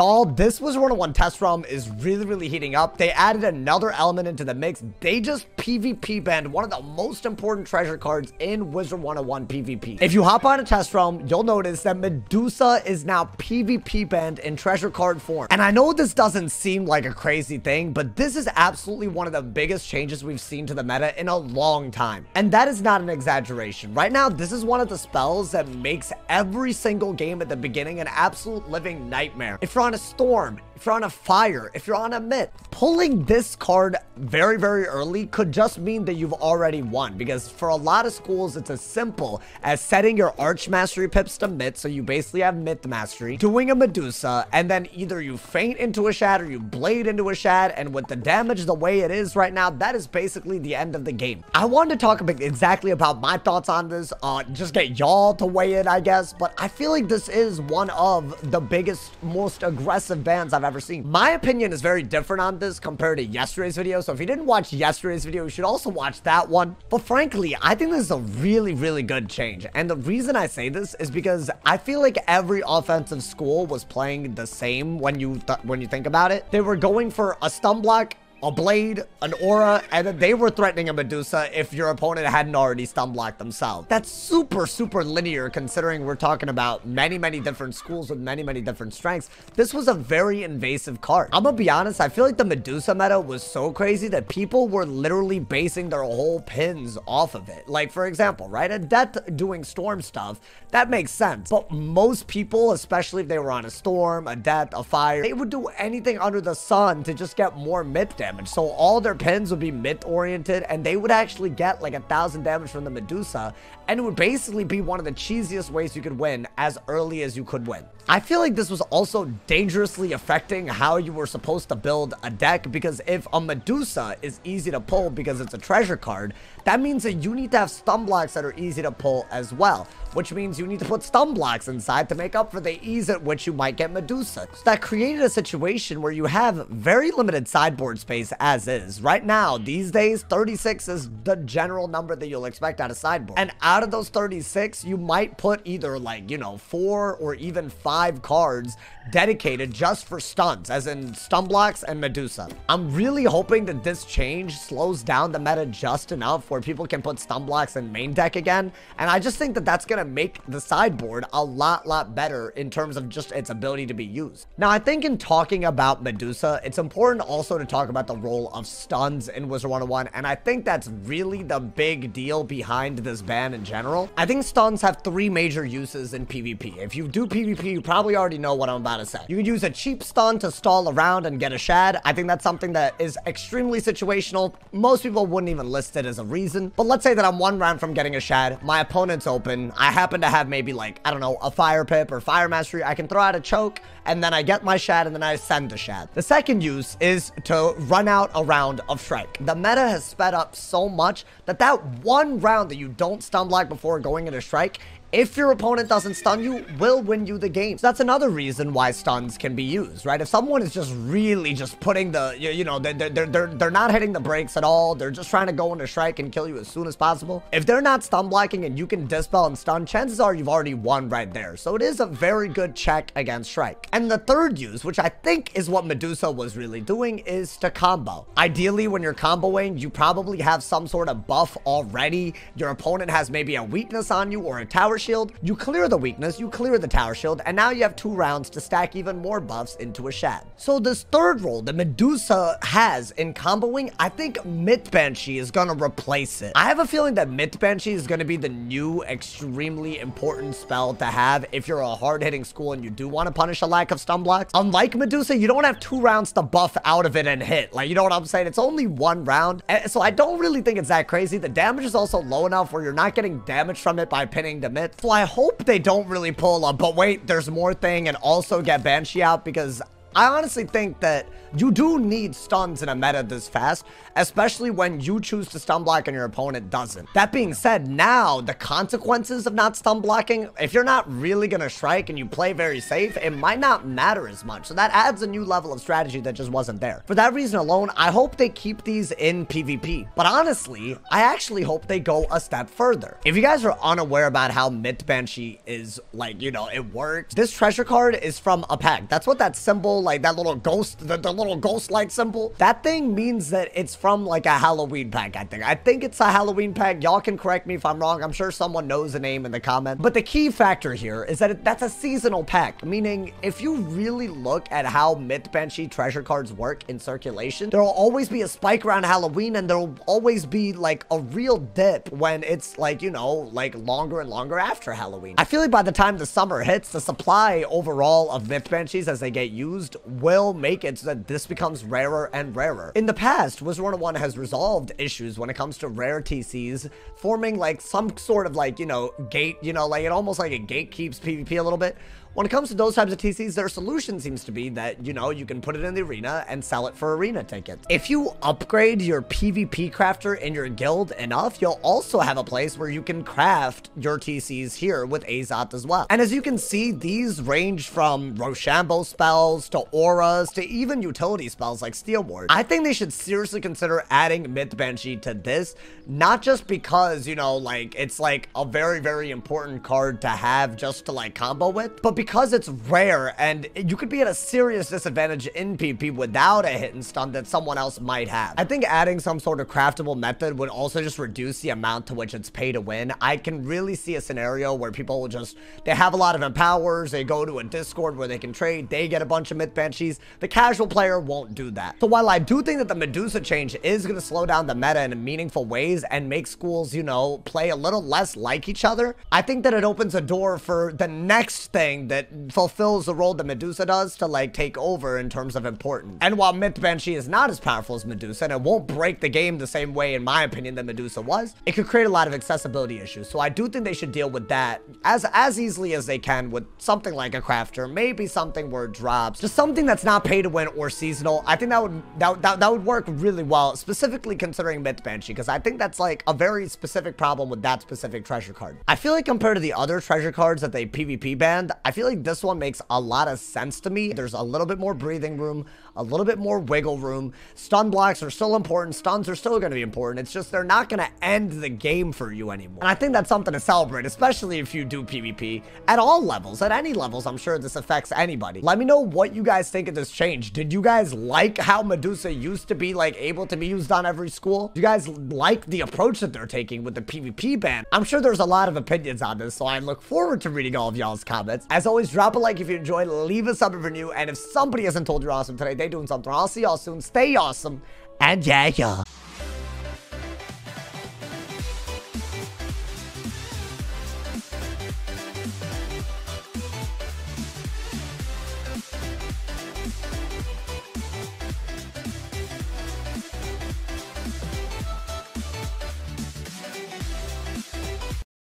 Y'all, this Wizard 101 test realm is really, really heating up. They added another element into the mix. They just PvP banned one of the most important treasure cards in Wizard 101 PvP. If you hop on a test realm, you'll notice that Medusa is now PvP banned in treasure card form. And I know this doesn't seem like a crazy thing, but this is absolutely one of the biggest changes we've seen to the meta in a long time. And that is not an exaggeration. Right now, this is one of the spells that makes every single game at the beginning an absolute living nightmare. If you're on a storm, if you're on a fire, if you're on a myth, pulling this card very, very early could just mean that you've already won. Because for a lot of schools, it's as simple as setting your Arch Mastery pips to myth, so you basically have myth mastery, doing a Medusa, and then either you feint into a shad or you blade into a shad, and with the damage the way it is right now, that is basically the end of the game. I wanted to talk exactly about my thoughts on this, uh, just get y'all to weigh in, I guess, but I feel like this is one of the biggest, most aggressive bans I've ever ever seen. My opinion is very different on this compared to yesterday's video. So if you didn't watch yesterday's video, you should also watch that one. But frankly, I think this is a really, really good change. And the reason I say this is because I feel like every offensive school was playing the same when you when you think about it. They were going for a stun block a blade, an aura, and they were threatening a Medusa if your opponent hadn't already stun blocked themselves. That's super, super linear considering we're talking about many, many different schools with many, many different strengths. This was a very invasive card. I'm gonna be honest, I feel like the Medusa meta was so crazy that people were literally basing their whole pins off of it. Like, for example, right? Adept doing storm stuff, that makes sense. But most people, especially if they were on a storm, a death, a fire, they would do anything under the sun to just get more myth damage damage. So all their pins would be myth oriented and they would actually get like a thousand damage from the Medusa. And it would basically be one of the cheesiest ways you could win as early as you could win. I feel like this was also dangerously affecting how you were supposed to build a deck because if a Medusa is easy to pull because it's a treasure card, that means that you need to have stun blocks that are easy to pull as well which means you need to put stun blocks inside to make up for the ease at which you might get Medusa. So that created a situation where you have very limited sideboard space as is. Right now, these days, 36 is the general number that you'll expect out of sideboard. And out of those 36, you might put either like, you know, four or even five cards dedicated just for stuns, as in stun blocks and Medusa. I'm really hoping that this change slows down the meta just enough where people can put stun blocks in main deck again. And I just think that that's going to make the sideboard a lot, lot better in terms of just its ability to be used. Now, I think in talking about Medusa, it's important also to talk about the role of stuns in Wizard 101. And I think that's really the big deal behind this ban in general. I think stuns have three major uses in PvP. If you do PvP, you probably already know what I'm about to say. You can use a cheap stun to stall around and get a shad. I think that's something that is extremely situational. Most people wouldn't even list it as a reason. But let's say that I'm one round from getting a shad. My opponent's open. I happen to have maybe like, I don't know, a fire pip or fire mastery. I can throw out a choke and then I get my shad and then I send the shad. The second use is to run out a round of strike. The meta has sped up so much that that one round that you don't stun block before going into strike if your opponent doesn't stun you, will win you the game. So that's another reason why stuns can be used, right? If someone is just really just putting the, you, you know, they're, they're, they're, they're not hitting the brakes at all. They're just trying to go into strike and kill you as soon as possible. If they're not stun blocking and you can dispel and stun, chances are you've already won right there. So it is a very good check against strike. And the third use, which I think is what Medusa was really doing, is to combo. Ideally, when you're comboing, you probably have some sort of buff already. Your opponent has maybe a weakness on you or a tower shield, you clear the weakness, you clear the tower shield, and now you have two rounds to stack even more buffs into a shad. So this third role that Medusa has in comboing, I think Myth Banshee is gonna replace it. I have a feeling that Myth Banshee is gonna be the new extremely important spell to have if you're a hard-hitting school and you do want to punish a lack of stun blocks. Unlike Medusa, you don't have two rounds to buff out of it and hit. Like, you know what I'm saying? It's only one round. Eh, so I don't really think it's that crazy. The damage is also low enough where you're not getting damage from it by pinning the myth so I hope they don't really pull up. But wait, there's more thing and also get Banshee out because I honestly think that you do need stuns in a meta this fast, especially when you choose to stun block and your opponent doesn't. That being said, now the consequences of not stun blocking, if you're not really going to strike and you play very safe, it might not matter as much. So that adds a new level of strategy that just wasn't there. For that reason alone, I hope they keep these in PvP. But honestly, I actually hope they go a step further. If you guys are unaware about how Myth Banshee is like, you know, it works, this treasure card is from a pack. That's what that symbol, like that little ghost, the, the little ghost-like symbol, that thing means that it's from like a Halloween pack, I think. I think it's a Halloween pack. Y'all can correct me if I'm wrong. I'm sure someone knows the name in the comment. But the key factor here is that it, that's a seasonal pack, meaning if you really look at how Myth Banshee treasure cards work in circulation, there will always be a spike around Halloween and there'll always be like a real dip when it's like, you know, like longer and longer after Halloween. I feel like by the time the summer hits, the supply overall of Myth Banshees as they get used will make it so that this becomes rarer and rarer. In the past, Wizard 101 has resolved issues when it comes to rare TCs, forming like some sort of like, you know, gate, you know, like it almost like it gatekeeps PvP a little bit. When it comes to those types of TCs, their solution seems to be that, you know, you can put it in the arena and sell it for arena tickets. If you upgrade your PvP crafter in your guild enough, you'll also have a place where you can craft your TCs here with Azoth as well. And as you can see, these range from Rochambeau spells to auras to even utility spells like Steel Ward. I think they should seriously consider adding Myth Banshee to this, not just because, you know, like, it's like a very, very important card to have just to like combo with, but because it's rare and you could be at a serious disadvantage in PP without a hit and stun that someone else might have. I think adding some sort of craftable method would also just reduce the amount to which it's pay to win. I can really see a scenario where people will just, they have a lot of empowers, they go to a Discord where they can trade, they get a bunch of Myth Banshees. The casual player won't do that. So while I do think that the Medusa change is going to slow down the meta in meaningful ways and make schools, you know, play a little less like each other, I think that it opens a door for the next thing that fulfills the role that Medusa does to like take over in terms of importance. And while Myth Banshee is not as powerful as Medusa and it won't break the game the same way in my opinion that Medusa was, it could create a lot of accessibility issues. So I do think they should deal with that as as easily as they can with something like a crafter, maybe something where it drops, just something that's not pay to win or seasonal. I think that would that, that, that would work really well, specifically considering Myth Banshee, because I think that's like a very specific problem with that specific treasure card. I feel like compared to the other treasure cards that they PvP banned, I feel feel like this one makes a lot of sense to me. There's a little bit more breathing room, a little bit more wiggle room. Stun blocks are still important. Stuns are still going to be important. It's just they're not going to end the game for you anymore. And I think that's something to celebrate, especially if you do PvP at all levels, at any levels. I'm sure this affects anybody. Let me know what you guys think of this change. Did you guys like how Medusa used to be like able to be used on every school? Do you guys like the approach that they're taking with the PvP ban? I'm sure there's a lot of opinions on this, so I look forward to reading all of y'all's comments. As always, drop a like if you enjoyed, leave a sub if you're new, and if somebody hasn't told you awesome today, they doing something. I'll see y'all soon. Stay awesome, and yeah, yeah.